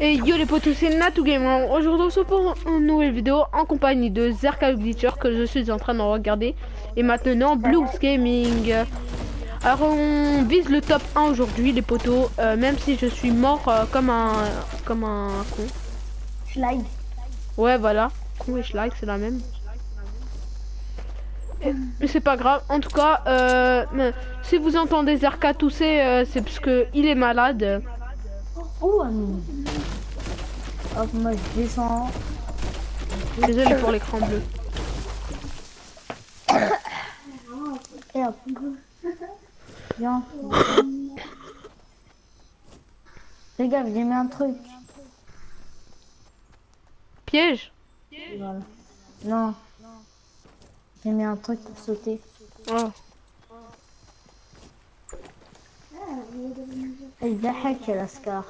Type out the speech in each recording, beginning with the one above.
Et yo les potos, c'est Natou Game. Aujourd'hui, on se pour une nouvelle vidéo en compagnie de Zerka Glitcher que je suis en train de regarder. Et maintenant, Blues Gaming. Alors, on vise le top 1 aujourd'hui, les potos. euh, même si je suis mort euh, comme un comme un con. Slide. Ouais, voilà. Con et schlag, c'est la même. Mais c'est pas grave. En tout cas, euh, si vous entendez Zerka tousser, euh, c'est parce que il est malade. Oh, ami. Hop, moi je descends. Désolé pour l'écran bleu. Et hop. Viens. Les gars, j'ai mis un truc. Piège Voilà. Non. J'ai mis un truc pour sauter. Oh. Et il hack la scar.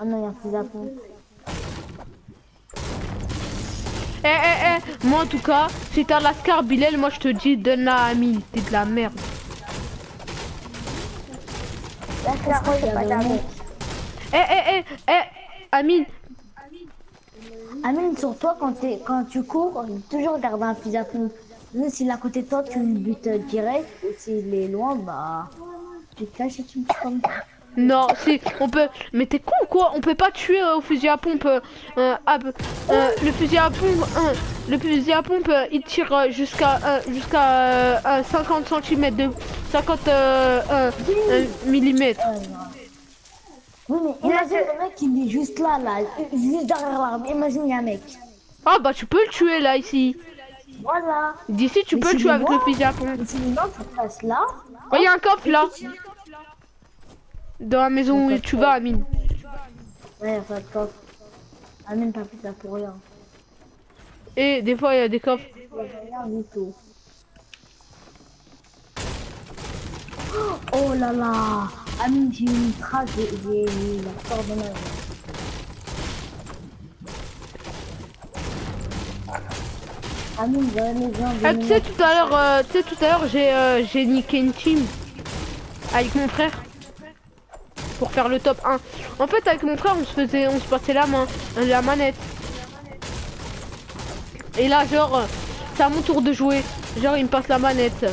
Oh non, il y a un plus à pompe. Eh eh eh Moi en tout cas, si t'as la scar Bilal, moi je te dis donne-la à Amine, t'es de la merde. La scar, c'est pas la Eh eh eh eh Amine, Amine, sur toi, quand, t'es- quand tu cours, toujours garde un fusil à pompe. Même s'il est à côté de toi, tu le butes direct. Ou s'il est loin, bah. Tu te caches et tu me comme ça. Non, si on peut. Mais t'es con ou quoi? On peut pas tuer euh, au fusil à pompe. euh, euh, euh, le fusil à pompe, le fusil à pompe, euh, il tire jusqu'à jusqu'à euh, euh, 50 cm de 50 euh, euh, euh, millimètres. Euh, non. Oui, mais imagine le mec qui est juste là, là, juste derrière l'arbre. Imagine, il y a un mec. Ah bah tu peux le tuer là ici. Voilà. D'ici tu Mais peux le si tuer avec moi- le fusil à pompe. Tu passes là. Oh, y a un coffre là. Dans la maison où tu vas, Amine. Ouais, y a pas de coffre. Amine, t'as plus ça pour rien. Et des fois, il y a des coffres. Du tout. Oh là là Amine, j'ai une trace, j'ai la coordonnade. Amine, va les gens Ah, tu sais, tout à l'heure, euh, tu sais, tout à l'heure, j'ai euh, j'ai niqué une team avec mon frère pour faire le top 1. En fait, avec mon frère, on se faisait, on se passait la main, euh, la manette. Et là, genre, euh, c'est à mon tour de jouer. Genre, il me passe la manette.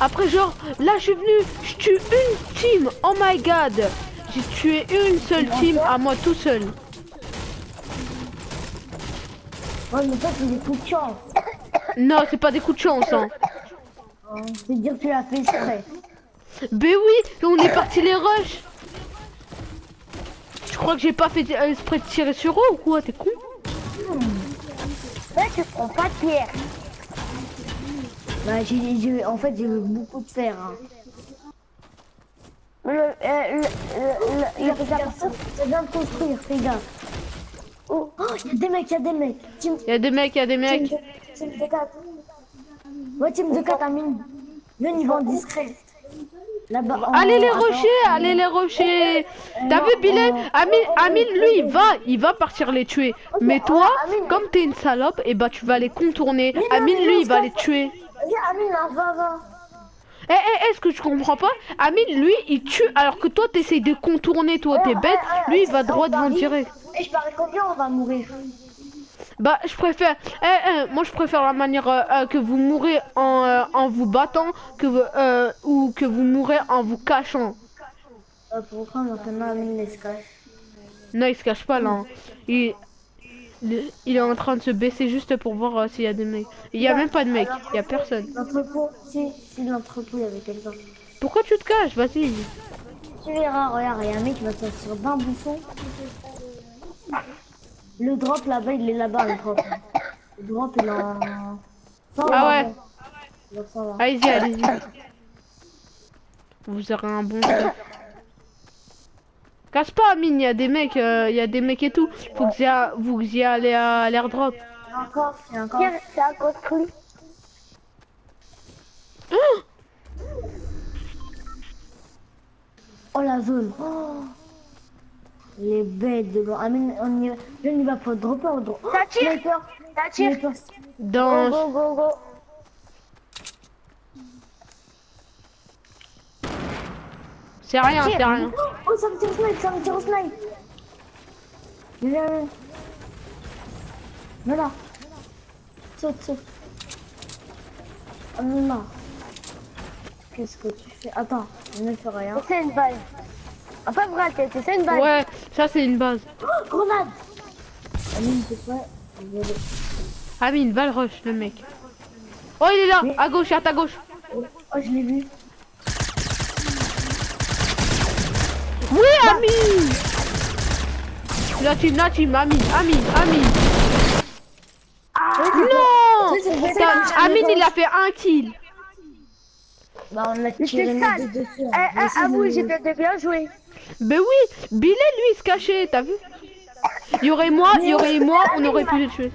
Après, genre, là, je suis venu, je tue une team. Oh my god, j'ai tué une seule team à moi tout seul. Ouais, mais toi, c'est des coups de chance. Non, c'est pas des coups de chance, hein. Hein, C'est dire que tu l'as fait exprès. Ben oui, on est parti les rushs. Crois que j'ai pas fait exprès de tirer sur eux ou quoi T'es con Là, tu prends pas de pierre. Bah, j'ai, j'ai- en fait, j'ai eu beaucoup de fer. Hein. Le, euh, le, le, le, le, ça vient de construire, fais gaffe. Oh, oh, y a des mecs, y a des mecs. Team, Il y a des mecs, il y a des mecs. team de 4. Ouais, team de 4, Amine. Viens, ils vont discret. Là-bas. Allez les rochers, allez les rochers. T'as vu Bilal Amine, Amine, lui, il va, il va partir les tuer. Mais toi, comme t'es une salope, et bah tu vas les contourner. Amine, lui, il va les tuer. Amine, là, va, va. Eh, eh, eh, ce que je comprends pas, Amine, lui, il tue, alors que toi, t'essayes de contourner, toi, t'es bête. Lui, il va droit devant direct. Et je parie combien on va mourir? Bah, je préfère. Eh, eh, moi, je préfère la manière euh, euh, que vous mourrez en, euh, en vous battant que vous, euh, ou que vous mourrez en vous cachant. euh, Pourquoi maintenant Amine les cache Non, il se cache pas là. hein. Il, il, est en train de se baisser juste pour voir s'il y a des mecs. Il y a même pas de mecs. Il y a personne. L'entrepôt, si, si l'entrepôt, il y avait quelqu'un. Pourquoi tu te caches? Vas-y. Tu verras, regarde, il y a un mec qui va sortir d'un bouffon. Le drop là-bas, il est là-bas, le drop. Le drop, il est en. Ah ouais. Donc ça va. Allez-y, allez-y. Vous aurez un bon stuff. Casse pas, mine. Il y a des mecs. euh, Il y a des mecs et tout. Faut que vous y a- vous y allez à l'airdrop. Il y a encore, il y a encore. C'est à construire. Oh la zone. Oh. Les bêtes de loin. Amine, on y va. Je n'y va pas dropper au drop. Ça tire. Ça tire. Dans. Go, go, go. C'est rien, c'est rien. Oh, ça me tire au snipe, ça me tire au snipe. Viens, viens, viens. Viens là. Saute, saute. Amine là. Qu'est-ce que tu fais? Attends, ne fais rien. C'est une balle. Enfin, vrai, c'est c'est une balle. Ouais, ça c'est une base. Oh, grenade Amine, c'est pas... Ah mais une balle rush le mec. Oh il est là, Mais- à gauche, à ta gauche. Oh, je l'ai vu. Oui Amine La team, la team, Amine, Amine, Amine. Non T'as- c'est- Amine il a fait un kill. Bah, on a Mais tiré sale. deux dessus. Eh, hein. Mais eh, avoue, je- j'ai peut-être bien joué. Ben oui, Billy lui il se cachait, t'as vu? Il y aurait moi, il y aurait moi, on aurait pu le tuer.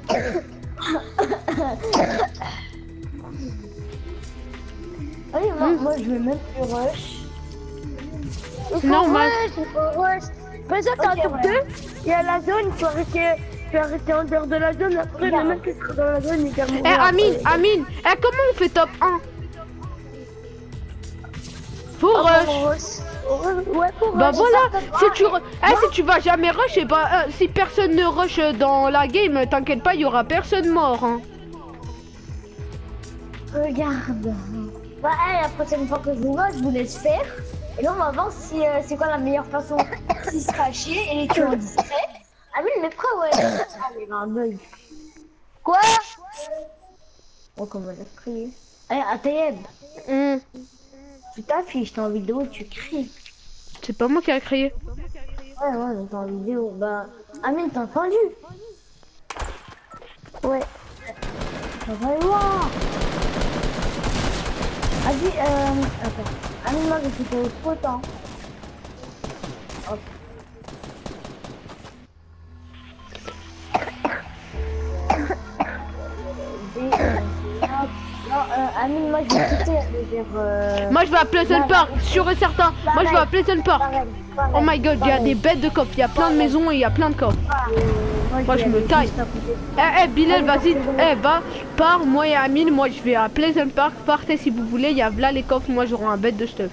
Ah oui, moi, moi, je vais même plus rush. Il faut Normal. rush, il faut rush. Par exemple, t'as un Ok, tour ouais. 2, il y a la zone, tu vas rester, tu vas rester en dehors de la zone, après le mec qui sera dans la zone, il va Eh. Amine, Amine, eh comment on fait top 1 Faut Ah, rush. Ouais, faut Bah rush. voilà, si tu, re- eh, si tu vas jamais rush, et bah, euh, si personne ne rush dans la game, t'inquiète pas, il y aura personne mort. Hein. Regarde. Bah, hey, la prochaine fois que je vous vois, je vous laisse faire. Et là, on va voir si euh, c'est quoi la meilleure façon de se cacher et les tuer en discret. Ah oui, mais pourquoi, ouais Ah, mais un bug. Quoi? Oh, comment elle a crié? Eh, Atayeb, Hum, tu t'affiches, t'es en vidéo, tu cries. C'est pas moi qui a créé. Ouais, ouais, mais t'es en vidéo. Bah, Amine, t'as entendu? Ouais. Ça va loin Vas-y, euh... Attends. Amine, moi, je suis au spot, Amine, moi, je vais quitter vers... Euh... Moi je vais à Pleasant Park, sûr et certain. Moi je vais à Pleasant Park. Oh my god, il y a des bêtes de coffres, il y a plein de maisons et il y a plein de coffres. Euh, Moi, je me taille. Eh, eh, Bilal, vas-y, eh, va, pars, moi et Amine, moi je vais à Pleasant Park, partez si vous voulez, il y a là les coffres, moi j'aurai un bête de stuff.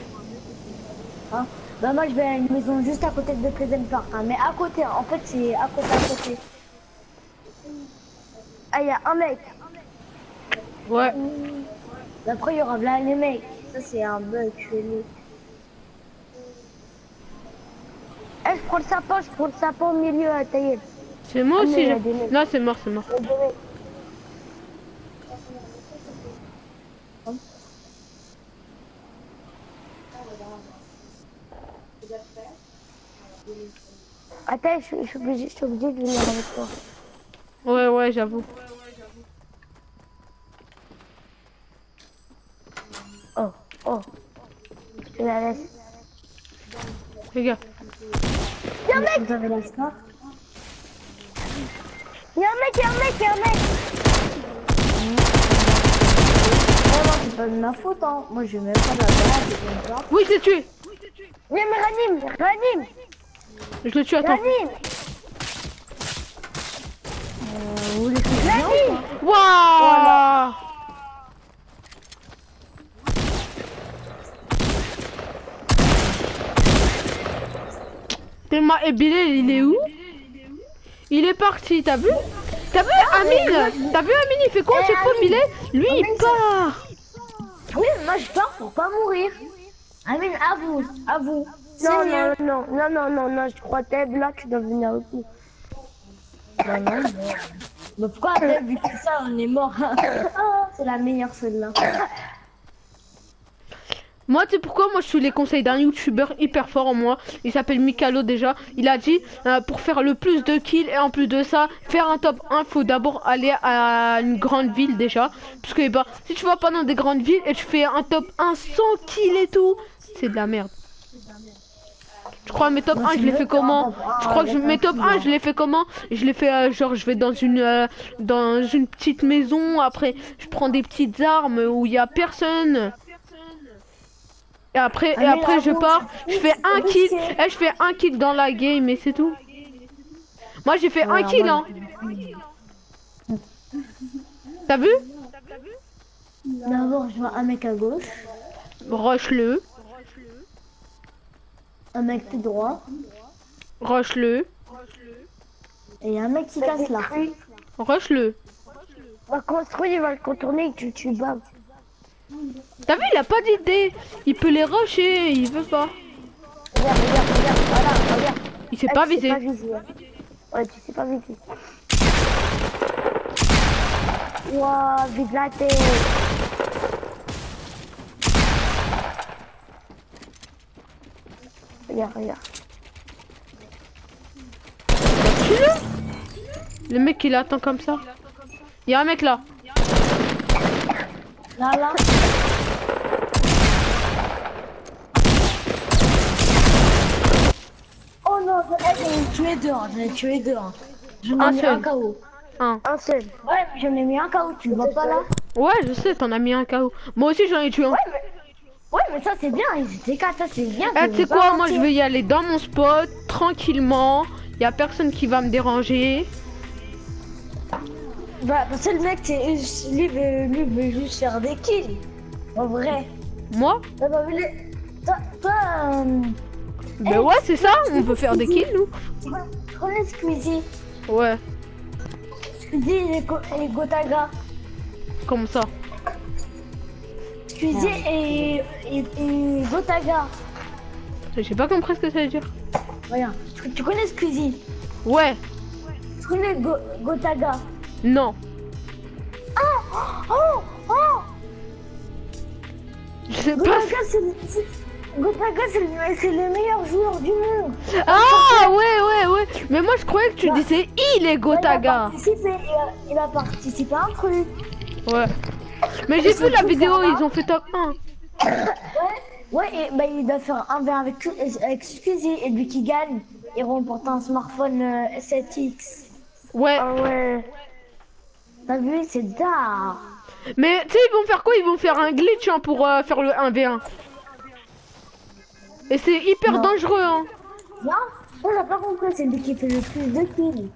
Hein? Bah moi je vais à une maison juste à côté de Pleasant Park, hein, mais à côté, en fait c'est à côté à côté. Ah, il y a un mec. Ouais, Après il y aura là les mecs, ça c'est un bug chelou. Eh, je prends le sapin, je prends le sapin au milieu à tailler. c'est moi Ah, aussi. j'ai-. Non, c'est mort, c'est mort. Attends, je, je suis obligé, je suis obligé de venir avec toi. Ouais, ouais, j'avoue. Oh, oh. Je la laisse. Les gars. Vous avez la star Il y a un mec, il y a un mec, il y a un mec. Non, non, c'est pas de ma faute, hein. Moi je vais même pas la droite, je vais pas. Oui, je l'ai tué. Viens, mais ranime, ranime, Je le tue, attends. ranime, Euh, vous vienne ranime. Waouh Tellement... Et Bilal, il est où? Il est parti, t'as vu? T'as vu Amine? T'as vu Amine, il fait quoi? C'est quoi. Bilal Lui, il part Oui, moi je pars pour pas mourir. Amine, à vous, à vous. Non, non, non, non, non, non, non, je crois que là, tu dois venir avec nous. Non, non, mais... Mais pourquoi t'as vu tout ça, on est mort Ah, C'est la meilleure celle-là. Moi, tu sais pourquoi? Moi, je suis les conseils d'un youtubeur hyper fort en moi. Il s'appelle Mikalo déjà. Il a dit euh, pour faire le plus de kills et en plus de ça, faire un top 1, faut d'abord aller à une grande ville déjà. Parce que bah, si tu vas pas dans des grandes villes et tu fais un top 1 sans kills et tout, c'est de la merde. Je crois mes top Moi, 1, je les fais comment? top 1 Je crois que mes top 1, client. je les fais comment? Je les fais euh, genre je vais dans une euh, dans une petite maison, après je prends des petites armes où il y a personne. Et après, et Ah, après je pars, je fais un kill, et je fais un kill dans la game et c'est tout. Moi j'ai fait un kill hein. T'as vu? D'abord, je vois un mec à gauche, Rush-le, un mec tout droit, rush-le. Et y a un mec qui casse là. On va construire, il va le contourner, tu, tu bats. T'as vu, il a pas d'idée. Il peut les rusher, il veut pas. Regarde, regarde, regarde, voilà, regarde. Il s'est Ah, pas viser. Ouais, tu sais pas viser. Ouah, vide la tête. Regarde, regarde. Le mec, il attend comme ça. Il y a un mec là. Là, là. Oh non, eh, j'en ai tué deux, hein, j'en ai tué deux. hein. J'en Un ai mis seul. un KO. Un. Un seul. Ouais, mais j'en ai mis un KO, tu le vois pas là Ouais, je sais, t'en as mis un KO. Moi aussi, j'en ai tué un. Ouais, mais... Ouais, mais ça c'est bien, ils étaient quatre, ça c'est bien. Eh, je tu sais quoi, moi je vais y aller dans mon spot, tranquillement. Y a personne qui va me déranger. Bah, parce que le mec, c'est- lui, veut, lui veut juste faire des kills. En vrai. Moi? Les... Toi, toi euh, Ben ouais, c'est ça, on peut faire des kills, nous. connais Squeezie Ouais, Squeezie et, Go- et Gotaga. comme ça? Squeezie et, et, et Gotaga. J'ai pas compris ce que ça veut dire. Regarde, tu, tu connais Squeezie? Ouais, Tu connais Go, Gotaga? Non. Oh Oh Je sais pas. Gotaga, Gotaga, c'est le, meilleur joueur du monde. Ah ouais, ouais, ouais. Mais moi je croyais que tu Ouais. disais il est Gotaga. il a, participé à un truc. Ouais. Mais j'ai vu la vidéo, ils ont fait top 1. Ouais, ouais et bah, il doit faire un 1 avec, avec Squeezie et lui qui gagne, il remporte un smartphone euh, 7X. Ouais. Ah ouais. T'as vu, c'est d'art. Mais tu sais, ils vont faire quoi? Ils vont faire un glitch hein, pour euh, faire le 1v1. Et c'est hyper Non. dangereux, hein. Non, on n'a pas compris, c'est lui qui fait le plus de kills.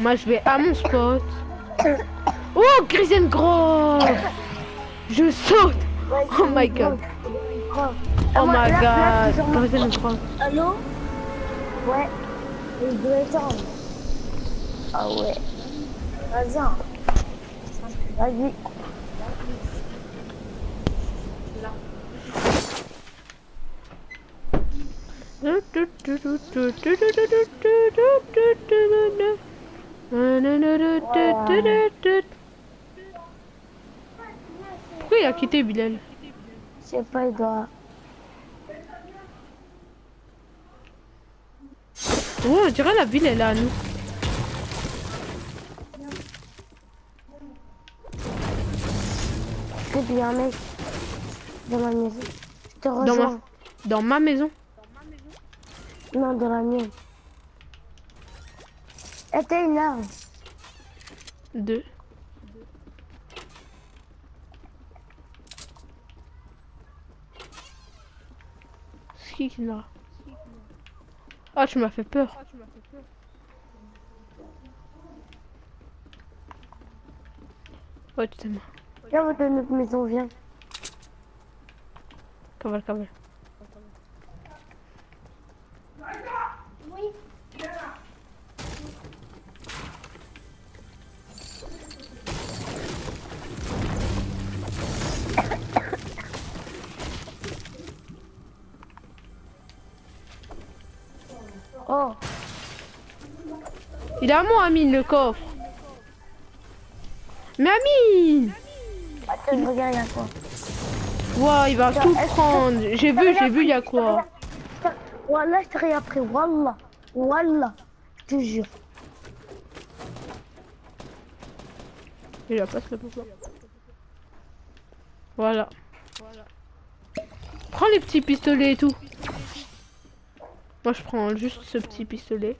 Moi je vais à mon spot. Oh, Grisen Grove Je saute Oh my god. Oh my god Grisen Grove. Allô? Ouais, il doit étendre. Ah ouais. Vas-y. Vas-y. Pourquoi il a quitté Bilal Je sais pas, il doit. Oh, on dirait la ville elle est à nous. Que il y a un mec dans ma maison. Je te Dans rejoins. ma, dans ma maison. Non, dans la mienne. Eh, t'es une arme. Deux. Qui qui l'a Ah, tu m'as fait peur. Ouais, tu t'aimes. Viens de notre maison, viens. Oh, Il est à moi, Amine, le coffre. Mais Amine je regarde, il y a quoi. Il va tout prendre. J'ai vu, j'ai vu, il y a quoi. Wallah, je rien appris. Wallah. Wallah. Je te jure. Il a pas ce là Voilà. Prends les petits pistolets et tout. Moi, je prends juste ce petit pistolet.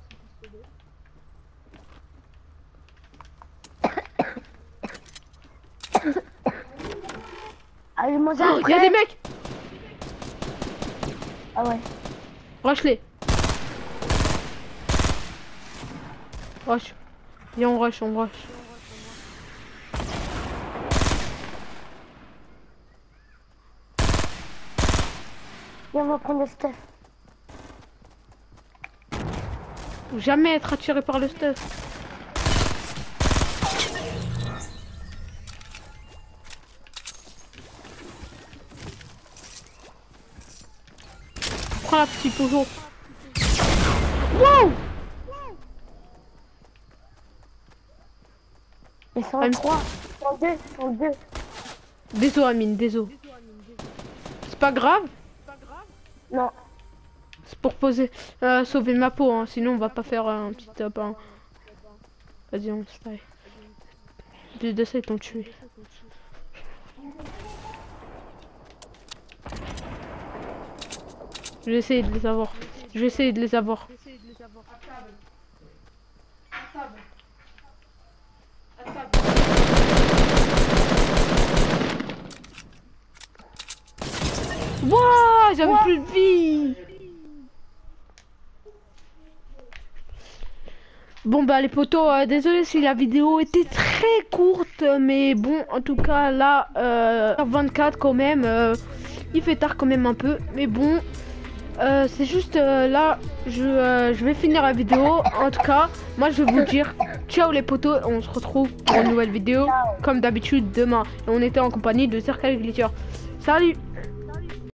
Allez, manger Oh, il y a après. des mecs Ah ouais. Rush-les. Rush. Viens, on rush, on rush. Viens, on va prendre le stuff. Faut Jamais être attiré par le stuff. Petite Pojo. Wow Même- trois. Ils sont deux. Ils sont deux. Désolé Amine, désolé. C'est pas grave, Non. c'est pour poser, euh, sauver ma peau, hein, sinon on va pas faire un petit top. hein. Vas-y, on se taille. Plus de ça, ils t'ont tué. Je vais essayer de les avoir. Je vais essayer de les avoir. Wouah, j'avais plus de vie. Bon bah les potos, euh, désolé si la vidéo était très courte, mais bon en tout cas là, euh, 24 quand même, euh, il fait tard quand même un peu, mais bon, euh, c'est juste euh, là, je, euh, je vais finir la vidéo. En tout cas, moi je vais vous dire ciao les potos, on se retrouve pour une nouvelle vidéo comme d'habitude demain. Et on était en compagnie de Circle Glitcher. Salut